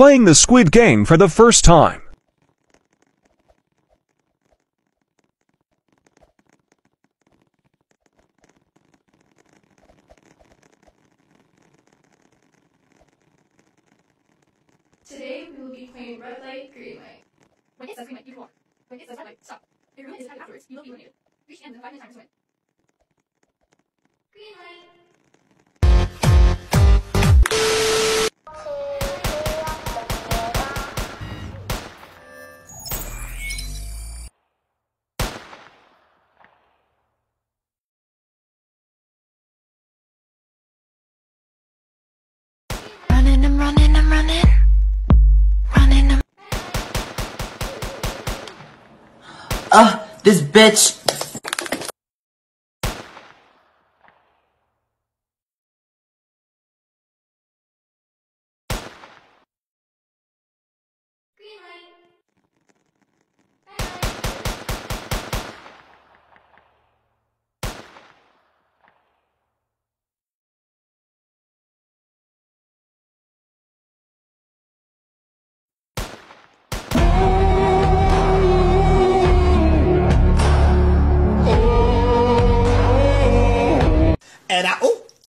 playing the Squid Game for the first time. Today we will be playing red light, green light. When it says green light, you walk. When it says red light, stop. If your limit is added afterwards, you will be eliminated. Reach the end in five minute time to win. Green light. running, I'm running. Running, I'm. Ugh, this bitch. Green light. And I,